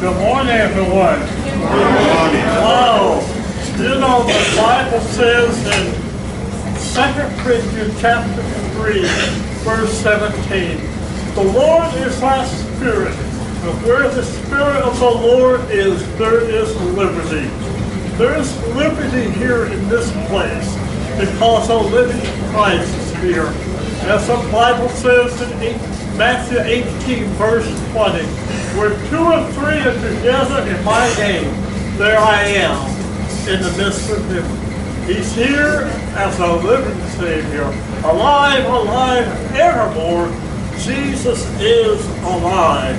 Good morning, everyone. Good morning. Wow. You know, the Bible says in 2 Corinthians chapter 3, verse 17, the Lord is our spirit, and where the spirit of the Lord is, there is liberty. There is liberty here in this place because the living Christ is here. As the Bible says in 8, Matthew 18, verse 20, where two or three are together in my name, there I am in the midst of them. He's here as a living Savior, alive, alive, evermore. Jesus is alive.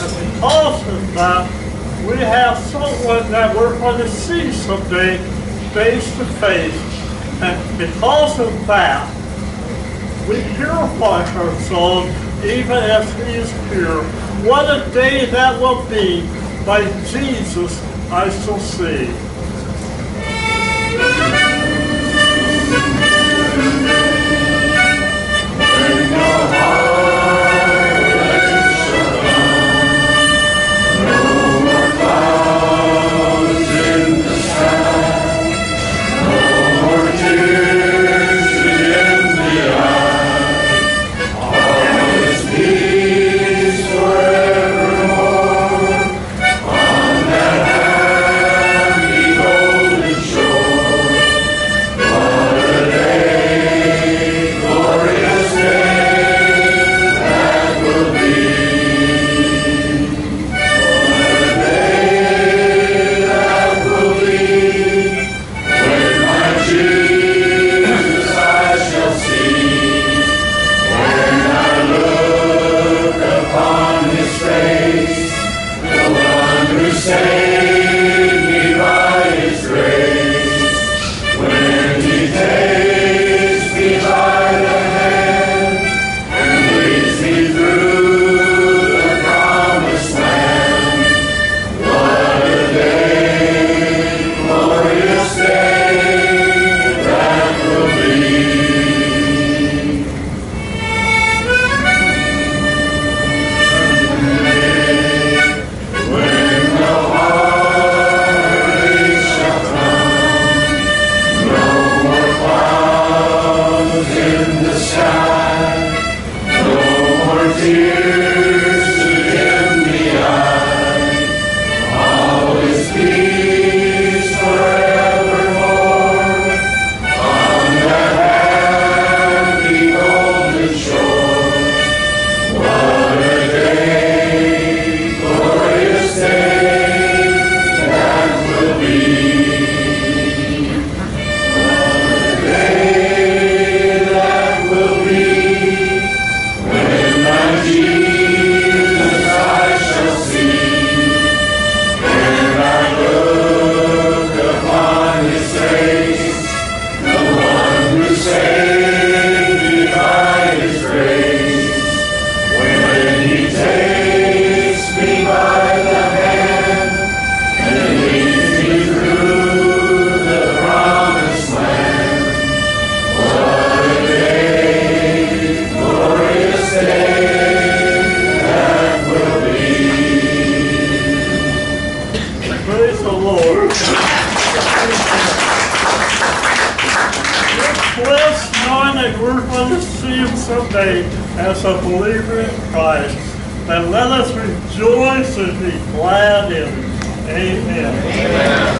Because of that, we have someone that we're going to see someday face to face. And because of that, we purify ourselves even as he is pure. What a day that will be by Jesus I shall see. That we're going to see him someday as a believer in Christ. And let us rejoice and be glad in it. Amen. Amen.